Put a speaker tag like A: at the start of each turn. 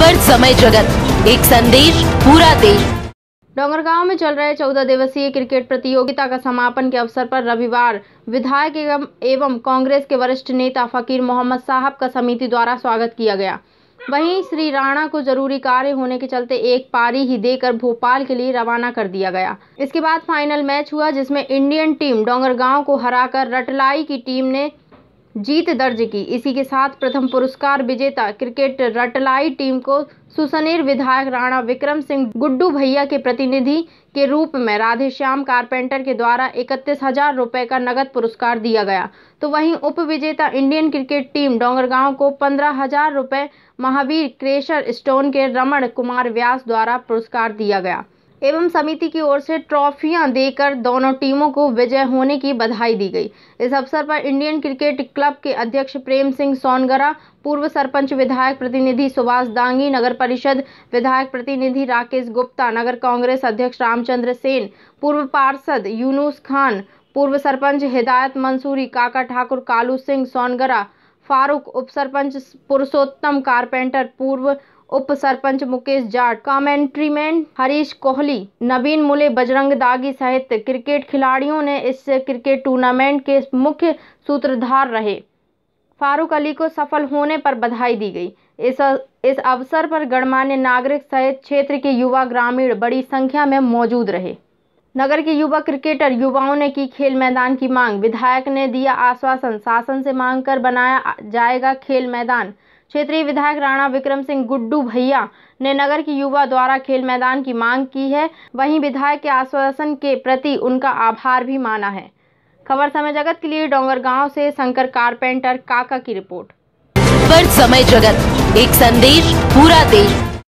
A: खबर समय जगत। एक संदेश, पूरा देश।
B: डोंगरगांव में चल रहे चौदह दिवसीय क्रिकेट प्रतियोगिता का समापन के अवसर पर रविवार, विधायक एवं कांग्रेस के वरिष्ठ नेता फकीर मोहम्मद साहब का समिति द्वारा स्वागत किया गया। वहीं श्री राणा को ज़रूरी कार्य होने के चलते एक पारी ही देकर भोपाल के लिए रवाना कर दिया गया। इसके बाद फाइनल मैच हुआ, जिसमें इंडियन टीम डोंगरगांव को हराकर रटलाई की टीम ने जीत दर्ज की। इसी के साथ प्रथम पुरस्कार विजेता क्रिकेट रटलाई टीम को सुसनेर विधायक राणा विक्रम सिंह गुड्डू भैया के प्रतिनिधि के रूप में राधेश्याम कारपेंटर के द्वारा इकतीस हज़ार रुपए का नगद पुरस्कार दिया गया। तो वहीं उप विजेता इंडियन क्रिकेट टीम डोंगरगांव को पंद्रह हज़ार रुपए महावीर क्रेशर स्टोन के रमण कुमार व्यास द्वारा पुरस्कार दिया गया। एवं समिति की ओर से ट्रॉफियाँ देकर दोनों टीमों को विजय होने की बधाई दी गई। इस अवसर पर इंडियन क्रिकेट क्लब के अध्यक्ष प्रेम सिंह सोनगरा, पूर्व सरपंच विधायक प्रतिनिधि सुभाष दांगी, नगर परिषद विधायक प्रतिनिधि राकेश गुप्ता, नगर कांग्रेस अध्यक्ष रामचंद्र सेन, पूर्व पार्षद यूनुस खान, पूर्व सरपंच हिदायत मंसूरी, काका ठाकुर, कालू सिंह सोनगरा, फारूक उप सरपंच पुरुषोत्तम कारपेंटर, पूर्व उप सरपंच मुकेश जाट कमेंट्री मैन हरीश कोहली, नवीन मुले बजरंग दागी सहित क्रिकेट खिलाड़ियों ने इस क्रिकेट टूर्नामेंट के मुख्य सूत्रधार रहे। फारूक अली को सफल होने पर बधाई दी गई। इस इस अवसर पर गणमान्य नागरिक सहित क्षेत्र के युवा ग्रामीण बड़ी संख्या में मौजूद रहे। नगर के युवा क्रिकेटर युवाओं ने की खेल मैदान की मांग। विधायक ने दिया आश्वासन। शासन से मांग कर बनाया जाएगा खेल मैदान। क्षेत्रीय विधायक राणा विक्रम सिंह गुड्डू भैया ने नगर की युवा द्वारा खेल मैदान की मांग की है। वहीं विधायक के आश्वासन के प्रति उनका आभार भी माना है। खबर समय जगत के लिए डोंगर गाँव से शंकर कारपेंटर काका की रिपोर्ट।
A: खबर समय जगत, एक संदेश पूरा देश।